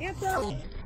Ito.